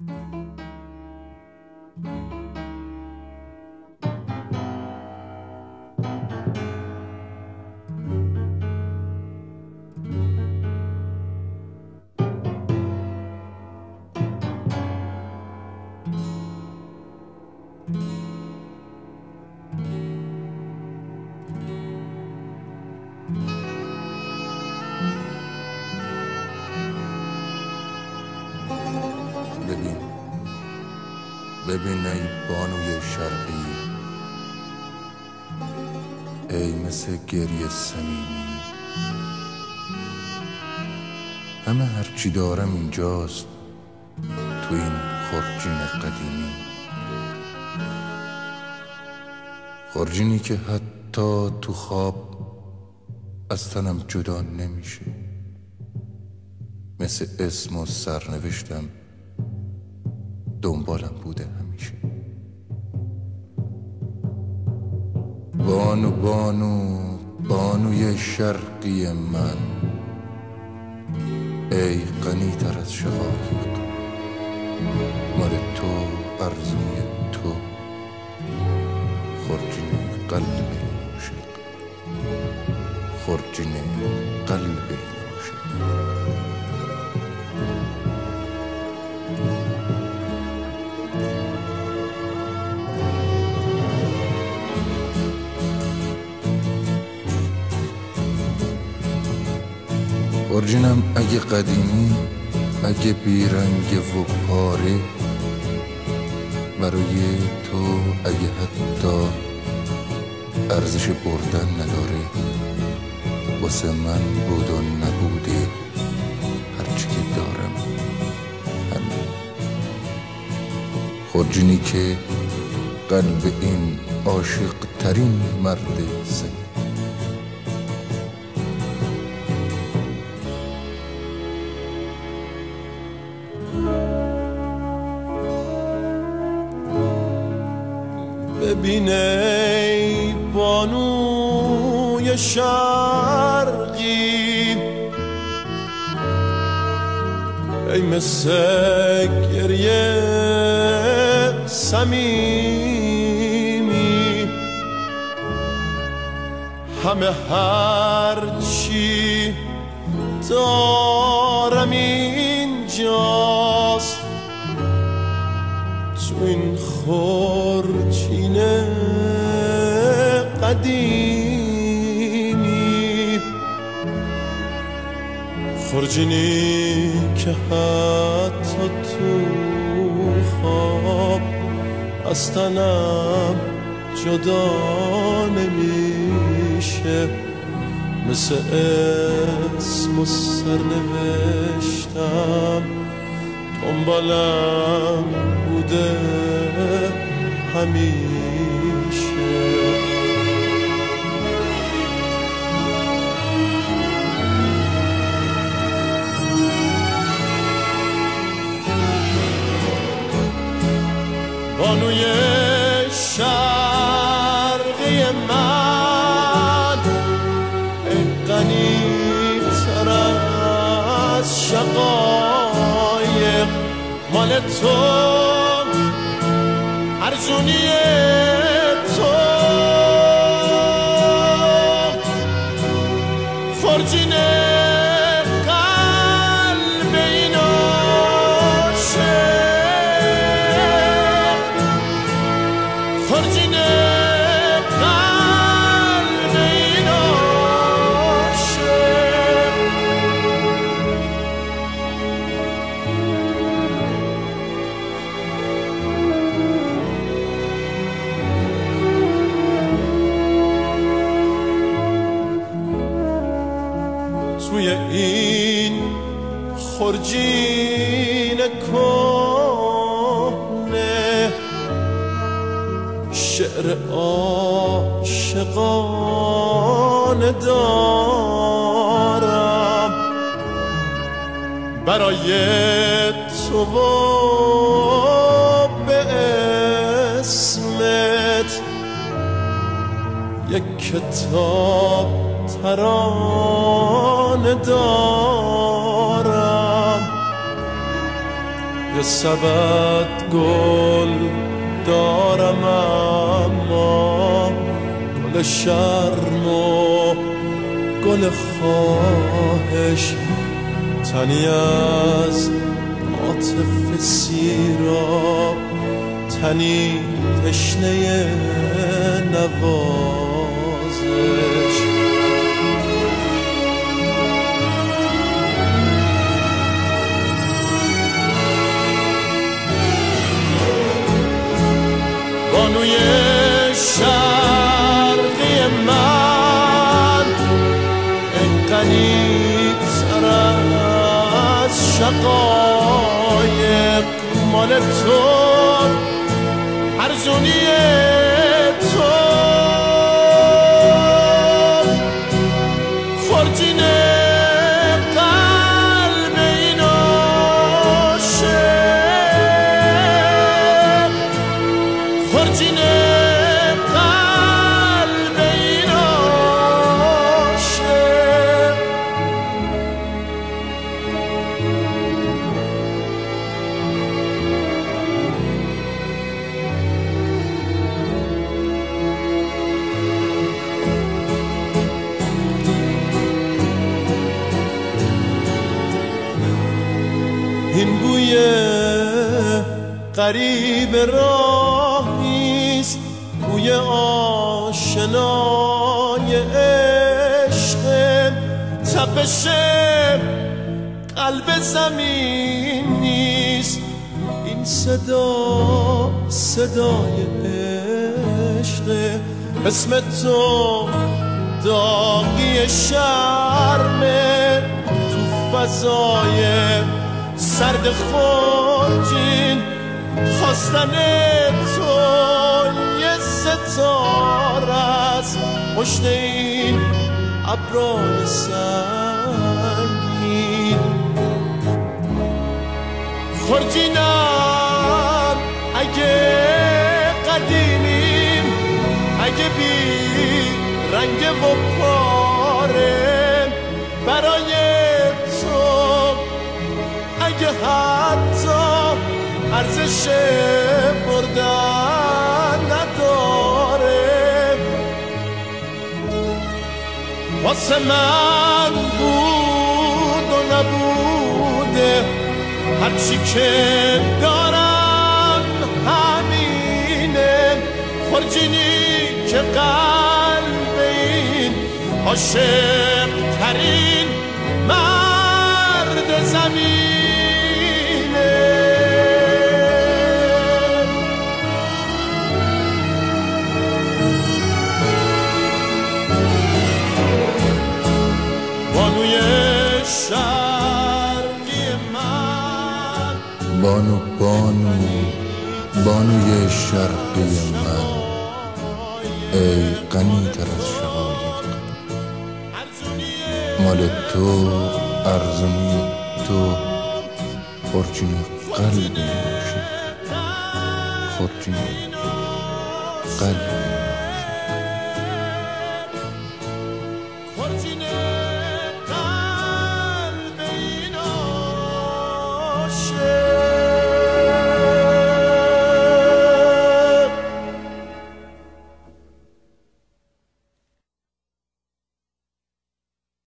ببین ببین ای بانوی شرقی. ای مثل گریه سمیمی همه هرچی دارم اینجاست تو این خرجین قدیمی. خرجینی که حتی تو خواب از تنم جدا نمیشه. مثل اسم و سرنوشتم دنبالم بوده همیشه بانو بانو بانوی شرقی من. ای غنی تر از شقایق مال تو ارزوی تو خرجین قلب عاشق خرجین قلب عاشق اورجینم اگه قدیمی اگه بیرنگ و پاره. برای تو اگه حتی ارزش بردن نداره. واسه من بود و نبوده. هرچی که دارم همین خورجینی که قلب این عاشق ترین مرد ببین ای بانوی شرقی. ای مثل گریه سمیمی همه هرچی دارم اینجاست تو این خورچین قدیمی. خورجینی که حتی تو خواب از تنم جدا نمیشه. مثل اسم و سرنوشتم دنبالم بوده همیشه مال تو ارزونی تو. خرجین خرجین کنه شعر عاشقانه دارم. برای تو و به اسمت یک کتاب ترانه دارم. یه سبد گل دارم اما گل شرم و گل خواهش تنی از عاطف سیراب تنی تشنه نوازش. بانوی شرقی من. انقنی تر از شقایق مال تو. ارزونی تو این بوی قریب راهیست بوی آشنای عشق تپش قلب زمین نیست. این صدا صدای عشق. اسم تو داغی شرمه تو فضای سرد خورجین خواستن تو یه ستار از پشت این ابرای سنگین. خورجینم اگه قدیمیم اگه بی رنگ و پاره اگه حتی ارزش بردن نداره. واسه من بود و نبوده هرچی که دارم همینه. خورجینی که قلب این عاشق ترین بانو بانو بانوی شرقی من. ای غنی تر از شقایق. مال تو ارزونی تو خورجین قلب باشه خورجین قلب